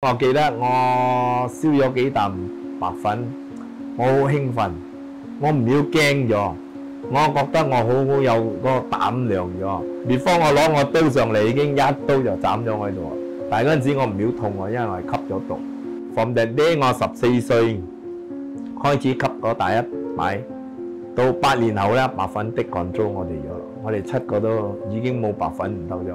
我記得我燒咗幾啖白粉，我好興奮，我唔要驚咗，我覺得我好好有嗰個膽量咗。別方我攞我刀上嚟已經一刀就斬咗我喺度，但係嗰陣時我唔要痛喎，因為我係吸咗毒。From that day 我十四歲開始吸嗰第一米，到八年後咧白粉的 control 我哋咗，我哋七個都已經冇白粉唔到咗。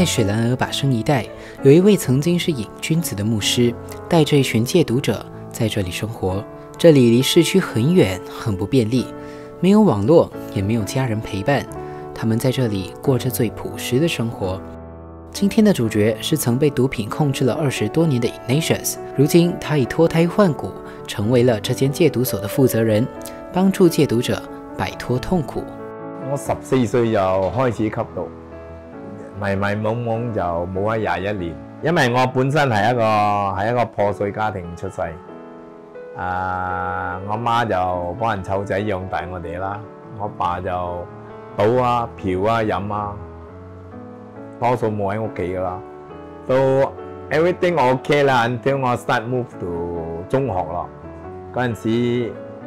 在水兰儿把生一带，有一位曾经是瘾君子的牧师，带着一群戒毒者在这里生活。这里离市区很远，很不便利，没有网络，也没有家人陪伴。他们在这里过着最朴实的生活。今天的主角是曾被毒品控制了二十多年的 Ignatius，如今他已脱胎换骨，成为了这间戒毒所的负责人，帮助戒毒者摆脱痛苦。我十四岁就开始吸毒，迷迷懵懵就冇喺廿一年。因為我本身係一個係一個破碎家庭出世，啊，我媽就幫人湊仔養大我哋啦，我爸就賭啊、嫖啊、飲啊，多數冇喺屋企噶啦。到 everything OK 啦，until 我 start move to 中學咯，嗰陣時。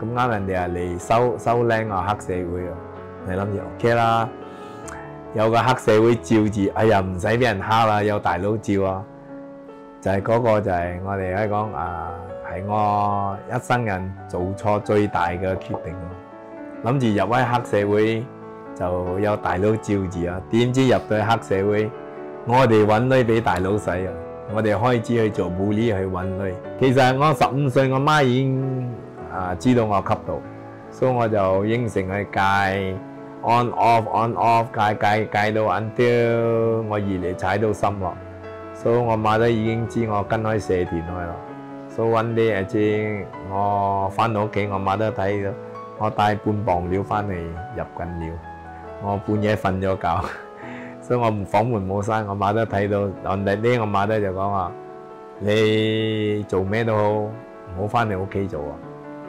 咁啱人哋係嚟收收靚啊黑社會啊，你諗住 OK 啦，有個黑社會照住，哎呀唔使俾人蝦啦，有大佬照啊，就係嗰個就係我哋喺講啊，係我一生人做錯最大嘅決定咯。諗住入喺黑社會就有大佬照住啊，點知入到黑社會，我哋揾女俾大佬使啊，我哋開始去做護理去揾女。其實我十五歲，我媽已經。啊！知道我吸毒，所以我就應承佢戒 on off on off 戒戒戒到 until 我二嚟踩到心咯。所以我媽都已經知我跟開射田去咯。所以 one day 知我翻到屋企，我媽都睇到我帶半磅料翻嚟入緊料。我半夜瞓咗覺，所以我房門冇閂，我媽都睇到。on that day 我媽都就講話：你做咩都好，唔好翻嚟屋企做啊！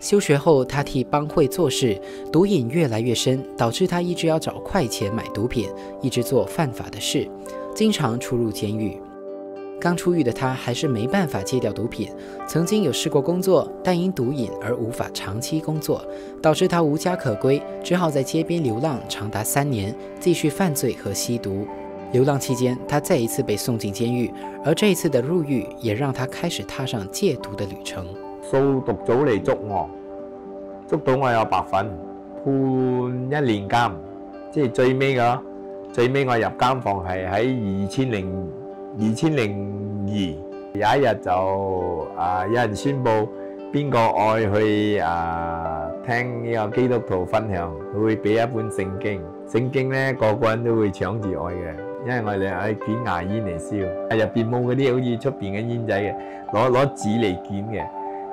休学后，他替帮会做事，毒瘾越来越深，导致他一直要找快钱买毒品，一直做犯法的事，经常出入监狱。刚出狱的他还是没办法戒掉毒品，曾经有试过工作，但因毒瘾而无法长期工作，导致他无家可归，只好在街边流浪长达三年，继续犯罪和吸毒。流浪期间，他再一次被送进监狱，而这一次的入狱也让他开始踏上戒毒的旅程。掃毒組嚟捉我，捉到我有白粉，判一年監，即係最尾嘅。最尾我入監房係喺二千零二千零二，有一日就啊有人宣佈邊個愛去啊聽呢個基督徒分享，佢會俾一本聖經。聖經咧個個人都會搶住愛嘅，因為我哋係捲牙煙嚟燒，入邊冇嗰啲好似出邊嘅煙仔嘅，攞攞紙嚟捲嘅。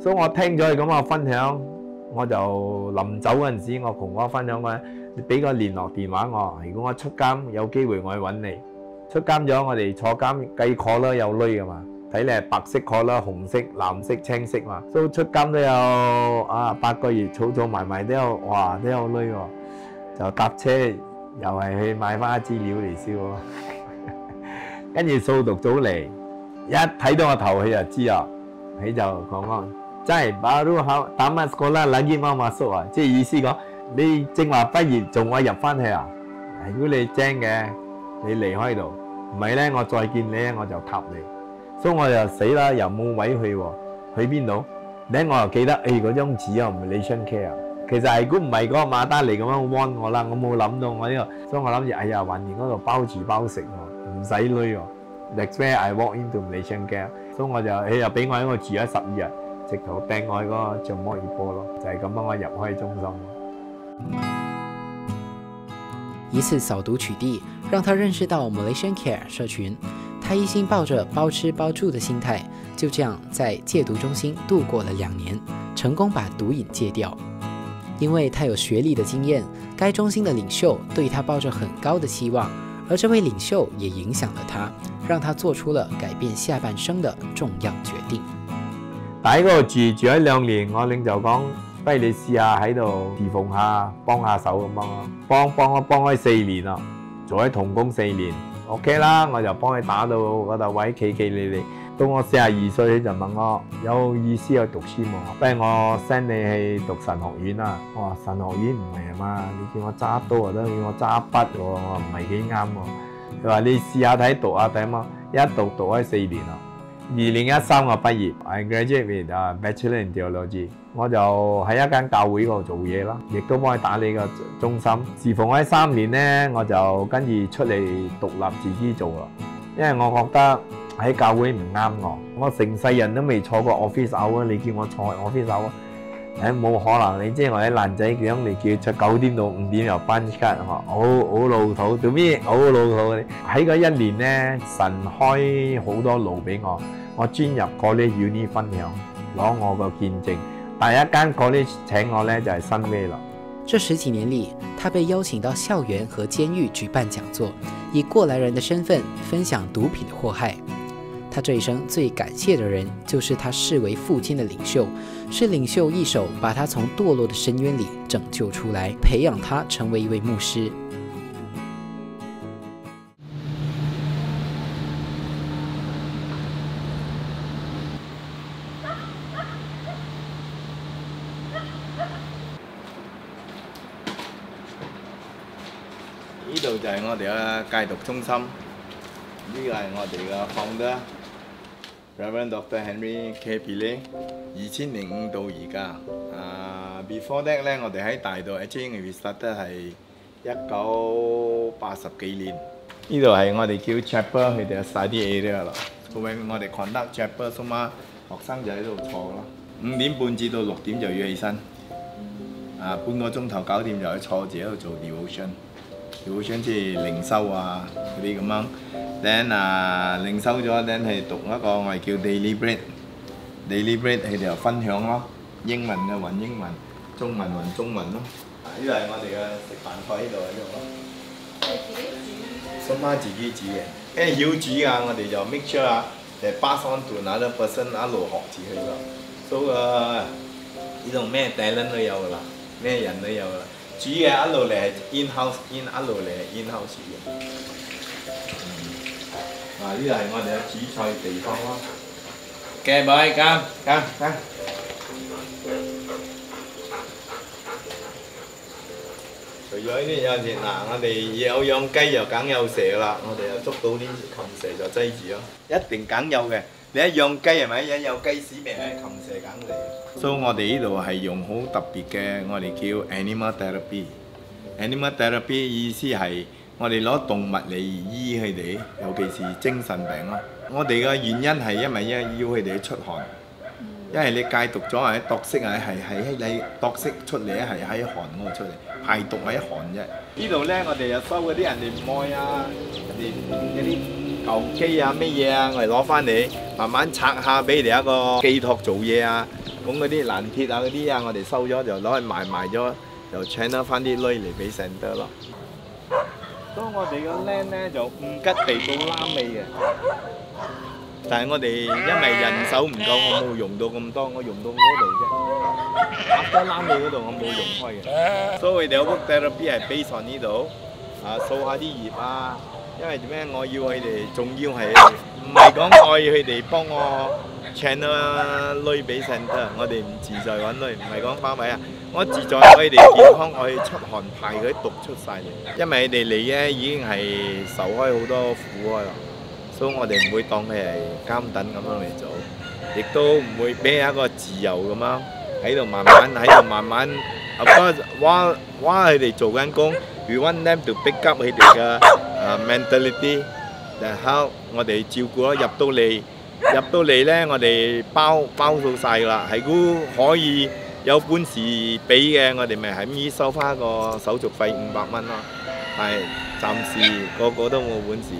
所以我聽咗佢咁嘅分享，我就臨走嗰陣時，我同我分享嘅，你俾個聯絡電話我。如果我出監有機會，我去揾你。出監咗，我哋坐監計 call 啦，有女噶嘛？睇你係白色 call 啦，紅色、藍色、青色嘛。所以出監都有啊八個月，儲儲埋埋都有，哇都有女喎。就搭車又係去買翻資料嚟燒咯。跟住掃毒組嚟，一睇到我頭，佢就知啊。佢就講講，真係把都考打乜個啦，冷煙媽媽叔啊！即係意思講，你正話畢業，仲我入翻去啊？如果你精嘅。你離開度，唔係咧，我再見你咧，我就塔你，所以我就死啦，又冇位去喎，去邊度？咧我又記得，誒嗰張紙又，唔係 Nation Care，其實係如果唔係嗰個馬丹尼咁樣 warn 我啦，我冇諗到我呢個，所以我諗住，哎呀，橫掂嗰度包住包食喎，唔使累喎。That's where I walk into Nation Care，所以我就，誒又俾我喺度住咗十二日，直頭掟我嗰個像摩爾波咯，就係咁樣我入開中心。一次掃毒取締，讓他認識到 Malaysian Care 社群。他一心抱着包吃包住的心態，就這樣在戒毒中心度過了兩年，成功把毒癮戒掉。因為他有學歷的經驗，該中心的領袖對他抱着很高的期望，而這位領袖也影響了他，讓他做出了改變下半生的重要決定。但喺嗰度住住咗兩年，我領袖講。不如你試下喺度侍奉下，幫下手咁樣咯。幫幫我幫佢四年啦，做喺童工四年，OK 啦，我就幫佢打到嗰度位企企理理。到我四十二歲，就問我有意思去讀書冇？不如我 send 你去讀神學院啦。我話神學院唔係啊嘛，你叫我揸刀啊，都叫我揸筆喎，我唔係幾啱喎。佢話你試下睇讀下睇嘛，一讀讀咗四年啦。二零一三我畢業，I graduate with a Bachelor in Theology。我就喺一間教會嗰度做嘢啦，亦都幫佢打理個中心。時逢喺三年咧，我就跟住出嚟獨立自己做啦。因為我覺得喺教會唔啱我，我成世人都未坐過 office hour 啊！你叫我坐 office hour 啊？誒冇可能！你即係我啲爛仔咁，你叫出九點到五點又班卡，好好老土，做咩好老土？喺嗰一年咧，神開好多路俾我，我專入嗰啲 uni 分享，攞我個見證。第一間嗰啲請我咧就係新威啦。這十幾年裏，他被邀請到校園和監獄舉辦講座，以過來人的身份分享毒品的禍害。他这一生最感謝的人，就是他視為父親的領袖，是領袖一手把他從墮落的深淵裏拯救出來，培養他成為一位牧師。呢度就係我哋嘅戒毒中心，呢個係我哋嘅 Reverend Dr. Henry K. Pillay，二千零五到而家。啊，before that 咧，我哋喺大道 Actually we started 係一九八十幾年。呢度係我哋叫 chapel，佢哋嘅 study area 咯。咁樣我哋 conduct chapel，咁啊學生就喺度坐咯。五點半至到六點就要起身。啊，半個鐘頭搞掂就去坐住喺度做 devotion。好想似靈修啊嗰啲咁樣，then 啊靈修咗，then 係讀一個我哋叫 daily bread，daily bread 佢哋又分享咯，英文嘅揾英文，中文揾中文咯。呢度係我哋嘅食飯台呢度喺度咯。新媽自己煮嘅，誒要煮啊，我哋就 make sure 啊，誒 pass on to another person 一路學住佢咯。所以啊，呢度咩 talent 都有噶啦，咩人都有噶啦。煮嘅一路嚟係 in house in 一路嚟係 in house 嘅。啊，呢度係我哋嘅煮菜地方咯。嘅咪間間間。除咗呢啲有陣時嗱，我哋有養雞又梗有蛇啦，我哋又捉到啲禽蛇就擠住咯，一定梗有嘅。你一養雞係咪？一有雞屎味咧，禽蛇梗嚟。所以我哋呢度係用好特別嘅，我哋叫 animal therapy。animal therapy 意思係我哋攞動物嚟醫佢哋，尤其是精神病咯。我哋嘅原因係因為要要佢哋出汗，因為你戒毒咗係毒色係係喺你毒色出嚟咧係喺汗嗰度出嚟，排毒喺汗啫。呢度咧我哋又收嗰啲人哋唔愛啊，人哋嗰啲舊機啊咩嘢啊，我哋攞翻嚟慢慢拆下，俾你一個寄託做嘢啊。咁嗰啲爛鐵啊嗰啲啊，我哋收咗就攞去賣賣咗，就請得翻啲女嚟俾成得咯。當我哋個 land 咧就唔吉地到拉尾嘅，但係我哋因為人手唔夠，我冇用到咁多，我用到嗰度啫。打多拉尾嗰度我冇用開嘅，所以我哋有 work therapy 係 base on 呢度，啊掃下啲葉啊，因為點解我要佢哋，仲要係唔係講愛佢哋幫我請啊女俾成得，我哋唔自在揾女，唔係講花位啊。我自在佢哋健康，我去出汗排佢啲毒出晒嚟，因為佢哋嚟咧已經係受開好多苦開啦，所以我哋唔會當佢係監等咁樣嚟做，亦都唔會俾一個自由咁樣喺度慢慢喺度慢慢，啊話話佢哋做緊工，we want them to pick up 佢哋嘅啊 mentality，然後我哋照顧咯，入到嚟入到嚟咧，我哋包包到晒啦，係估可以。有本事俾嘅，我哋咪係咁收翻個手續費五百蚊咯。係暫時個個都冇本事，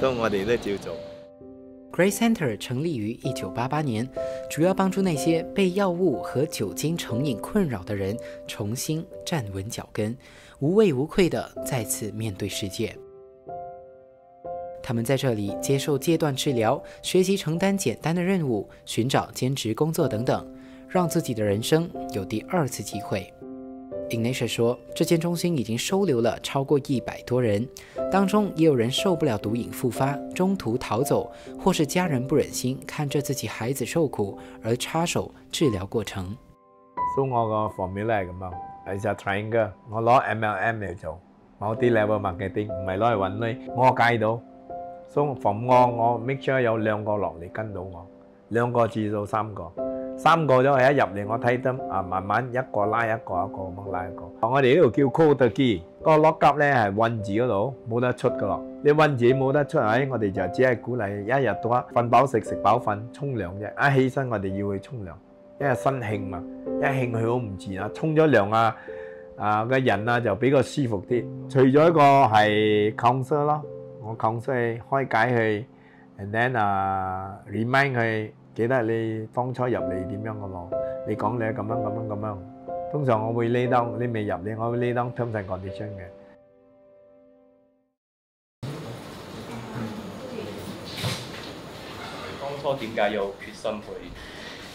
都我哋都照做。Grace Center 成立於一九八八年，主要幫助那些被藥物和酒精成癮困擾的人重新站穩腳跟，無畏無愧地再次面對世界。他们在这里接受戒斷治疗，学习承担简单的任务，寻找兼职工作等等。让自己的人生有第二次机会。Ignacia 说：“这间中心已经收留了超过一百多人，当中也有人受不了毒瘾复发，中途逃走，或是家人不忍心看着自己孩子受苦而插手治疗过程。所以我个 formula 咁樣，係就 triangle，我攞 MLM 嚟做，某啲 level marketing，唔系攞嚟揾你，我計到，所以逢我我 make sure 有兩個落嚟跟到我，兩個至到三個。三個咗係一入嚟，我睇得啊，慢慢一個拉一個，一個咁拉一個。我哋呢度叫 code key，個 lock up 咧係韞字嗰度冇得出噶咯。你韞字冇得出，喺我哋就只係鼓勵一日到黑瞓飽食，食飽瞓，沖涼啫。一起身我哋要去沖涼，因為身興嘛，一興佢好唔自然啊。沖咗涼啊啊嘅人啊就比較舒服啲。除咗一個係 counselor 咯，我講，所以開解佢，And then 啊，remind 佢記得你當初入嚟點樣嘅路。你講你係噉樣，噉樣，噉樣。通常我會匿當，你未入，你我會匿當，Time Time，condition 嘅。當初點解要決心去？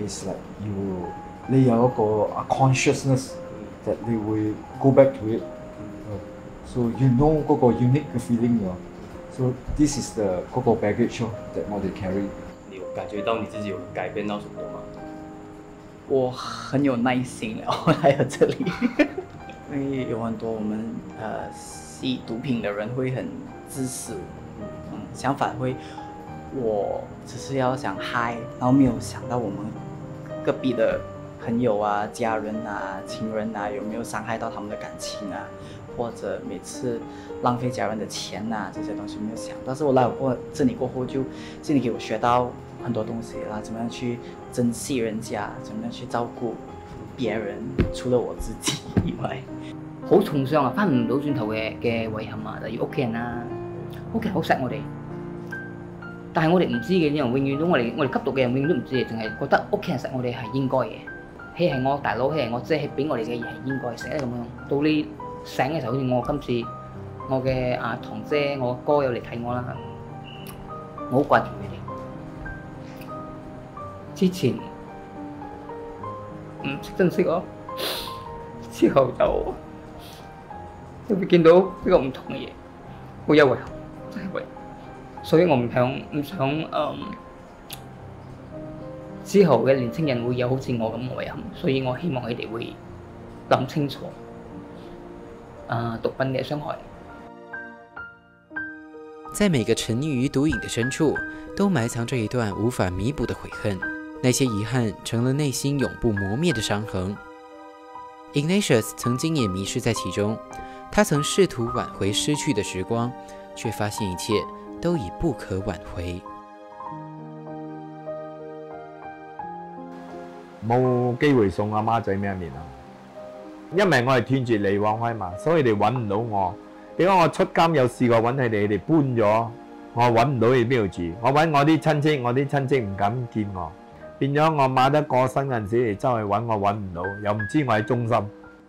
，it's like you 你有一个 consciousness that 你会 go back to it，so you know 嗰个 unique 嘅 feeling 咯，so this is the 嗰个 baggage that 我哋 carry。感觉到你自己有改变到什么吗？我很有耐心了，我来到这里，因为有很多我们呃吸毒品的人会很自私，嗯，相反会，我只是要想嗨，然后没有想到我们 隔壁的朋友啊、家人啊、情人啊，有没有伤害到他们的感情啊，或者每次浪费家人的钱啊，这些东西没有想。但是我来过这里过后，就這裡給我学到。很多东西啦，怎么样去珍惜人家，怎么样去照顾别人，除了我自己以外，好重伤啊，翻唔到转头嘅嘅遗憾啊，例如屋企人啊，屋企好锡我哋，但係我哋唔知嘅，因為永遠都我哋我哋吸毒嘅人永遠都唔知嘅，淨係覺得屋企人食我哋係應該嘅，佢係我大佬，佢係我姐，係俾我哋嘅嘢係應該，食咁樣。到你醒嘅時候，好似我今次我嘅阿堂姐、我哥又嚟睇我啦，我好掛住佢哋。之前唔識珍惜我，之後就 就會見到呢個唔同嘅嘢。好有遺憾，真係遺憾。所以我唔想唔想誒、嗯之後嘅年青人會有好似我咁嘅遺憾，所以我希望佢哋會諗清楚啊、毒品嘅傷害。在每个沉溺于毒瘾的深处，都埋藏着一段无法弥补的悔恨。那些遗憾成了内心永不磨灭的伤痕。Ignatius 曾经也迷失在其中，他曾试图挽回失去的时光，却发现一切都已不可挽回。冇機會送阿媽仔咩面啊！因為我係斷絕嚟往開嘛，所以你哋揾唔到我。点解我出監有試過揾佢哋，佢哋搬咗，我揾唔到你邊度住。我揾我啲親戚，我啲親戚唔敢見我，變咗我媽得过身嗰陣時嚟周去揾我揾唔到，又唔知我喺中心，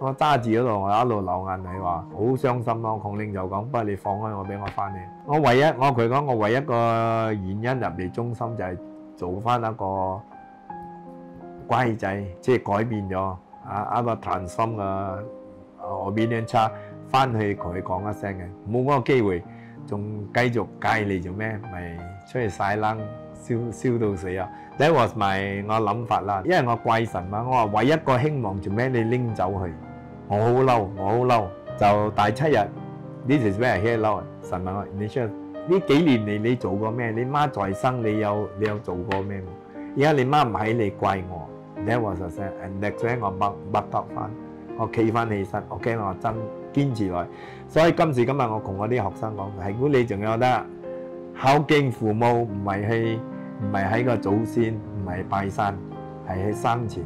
我揸住嗰度，我一路流眼淚話好傷心咯。孔令就講：不如你放開我，俾我翻嚟。我唯一我佢講，我唯一個原因入嚟中心就係做翻一個乖仔，即係改變咗。啊！一個談心嘅我邊樣差，翻去佢講一聲嘅，冇嗰個機會，仲繼續戒你做咩？咪出去晒冷，燒燒到死啊！That was my 我諗法啦，因為我怪神嘛，我話唯一個希望做咩？你拎走佢，我好嬲，我好嬲。就第七日，This is where I hear loud。神問我：你出呢幾年嚟你做過咩？你媽在生，你有你有做過咩？而家你媽唔喺，你怪我。That was a and next day 我 bắt bắt up 翻，我企翻起身，OK 我真堅持落。所以今時今日我同我啲學生講，係如果你仲有得孝敬父母，唔係去唔系喺个祖先，唔系拜山，系喺生前。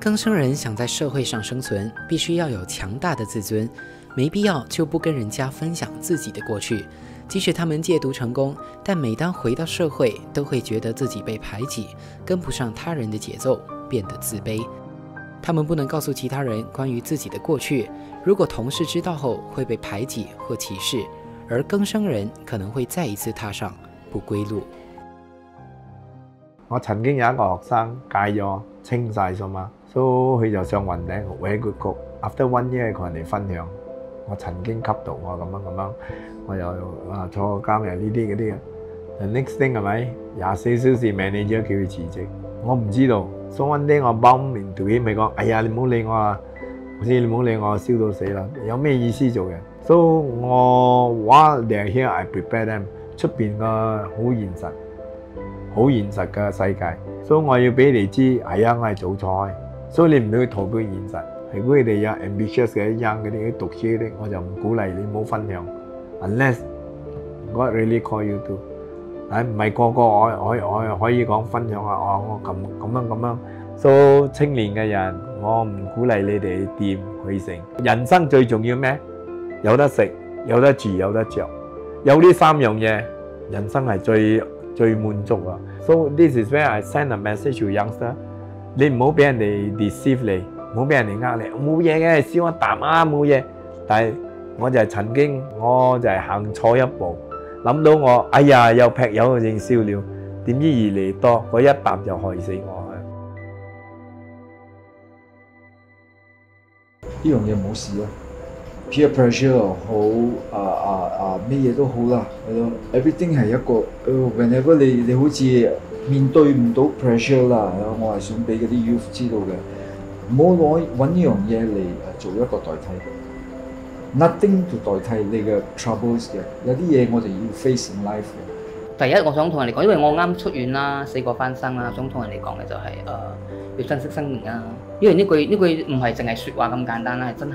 更生人想在社会上生存，必须要有强大的自尊，没必要就不跟人家分享自己的过去。即使他们戒毒成功，但每当回到社会，都会觉得自己被排挤，跟不上他人的节奏，变得自卑。他们不能告诉其他人关于自己的过去，如果同事知道后会被排挤或歧视，而更生人可能会再一次踏上不归路。我曾經有一個學生戒咗清晒數嘛，所以佢就上雲頂搲個局。After one year，同人哋分享，我曾經吸毒，我咁樣咁樣，我又啊坐監又呢啲嗰啲嘅。The next thing 係咪廿四小時 manager 叫佢辭職？我唔知道。So one day 我幫面對佢咪講：哎呀，你唔好理我啊！好似你唔好理我，燒到死啦！有咩意思做嘅？So 我 while they're here I prepare them 出邊個好現實。好現實嘅世界，所以我要俾你知，係啊，我係做菜，所以你唔好去逃避現實。如果你哋有 ambitious 嘅 young 嗰啲讀書啲，我就唔鼓勵你冇分享。Unless God really call you to，唉，唔係個個我我我可以講分享啊，我我咁咁樣咁樣。所以青年嘅人，我唔鼓勵你哋掂去成。人生最重要咩？有得食，有得住，有得着，有呢三樣嘢，人生係最最滿足啊！So this is where I send a message to youngster，你唔好俾人哋 deceive 你，唔好俾人哋呃你，冇嘢嘅，燒一啖啊冇嘢。但係我就係曾經，我就係行錯一步，諗到我，哎呀又劈友就認燒了，點知越嚟多，嗰一啖就害死我。呢樣嘢冇事啊，peer pressure 好，啊啊啊咩嘢都好啦，係咯，everything 係一個，誒，whenever 你你好似面對唔到 pressure 啦，我係想俾嗰啲 youth 知道嘅，唔好攞揾呢樣嘢嚟做一個代替，nothing to 代替你嘅 troubles 嘅，有啲嘢我哋要 face in life 嘅。第一，我想同人哋講，因為我啱出院啦，死過翻生啦，想同人哋講嘅就係、誒、要珍惜生命啊！因為呢句呢句唔係淨係説話咁簡單啦，係真係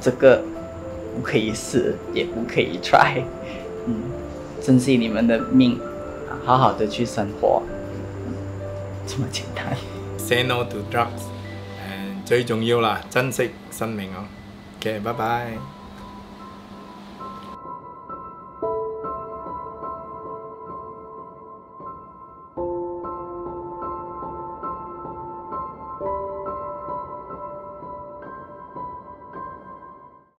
这个不可以试，也不可以 try。嗯，珍惜你们的命，好好的去生活，这么简单。Say no to drugs，嗯最重要啦，珍惜生命哦。OK，拜拜。